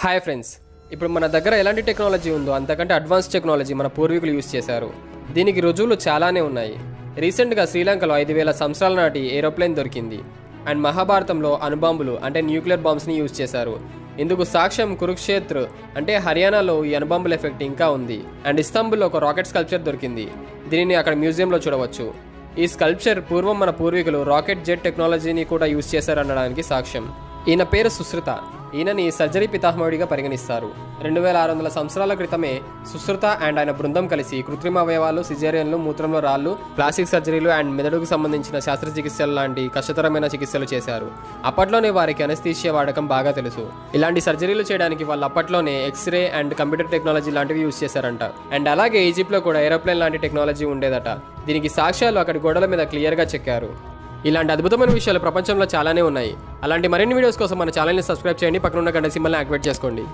Hi friends ఇప్పుడు మన దగ్గర ఎలాంటి టెక్నాలజీ ఉందో అంతకంటే అడ్వాన్స్ టెక్నాలజీ మన పూర్వీకులు యూజ్ చేశారు. దీనికి రుజువులు చాలానే ఉన్నాయి. రీసెంట్గా శ్రీలంకలో ఐదు వేల సంవత్సరాల నాటి ఏరోప్లేన్ దొరికింది. అండ్ మహాభారతంలో అణుబాంబులు అంటే న్యూక్లియర్ బాంబ్స్ని యూజ్ చేశారు. ఇందుకు సాక్ష్యం కురుక్షేత్ర అంటే హర్యానాలో ఈ అణుబాంబుల ఎఫెక్ట్ ఇంకా ఉంది. అండ్ ఇస్తాంబుల్లో ఒక రాకెట్ స్కల్ప్చర్ దొరికింది. దీనిని అక్కడ మ్యూజియంలో చూడవచ్చు. ఈ స్కల్ప్చర్ పూర్వం మన పూర్వీకులు రాకెట్ జెట్ టెక్నాలజీని కూడా యూజ్ చేశారనడానికి సాక్ష్యం. ఈయన పేరు సుశ్రుత. ఈయనని సర్జరీ పితామహుడిగా పరిగణిస్తారు. రెండు వేల ఆరు వందల సంవత్సరాల క్రితమే సుశ్రుత అండ్ ఆయన బృందం కలిసి కృత్రిమ అవయవాలు సిజేరియన్లు మూత్రంలో రాళ్ళు ప్లాస్టిక్ సర్జరీలు అండ్ మెదడుకు సంబంధించిన శస్త్రచికిత్సలు లాంటి కష్టతరమైన చికిత్సలు చేశారు. అప్పట్లోనే వారికి అనస్థీషియా వాడకం బాగా తెలుసు. ఇలాంటి సర్జరీలు చేయడానికి వాళ్ళు అప్పట్లోనే X ray and computer technology లాంటివి యూజ్ చేశారంట. అండ్ అలాగే ఈజిప్ట్లో కూడా ఏరోప్లేన్ లాంటి టెక్నాలజీ ఉండేదట. దీనికి సాక్ష్యాలు అక్కడ గోడల మీద క్లియర్గా చెక్కారు. ఇలాంటి అద్భుతమైన విషయాలు ప్రపంచంలో చాలానే ఉన్నాయి. అలాంటి మరిన్ని వీడియోస్ కోసం మన ఛానల్ని సబ్స్క్రైబ్ చేయండి. పక్కన ఉన్న గంట సింబల్ని యాక్టివేట్ చేసుకోండి.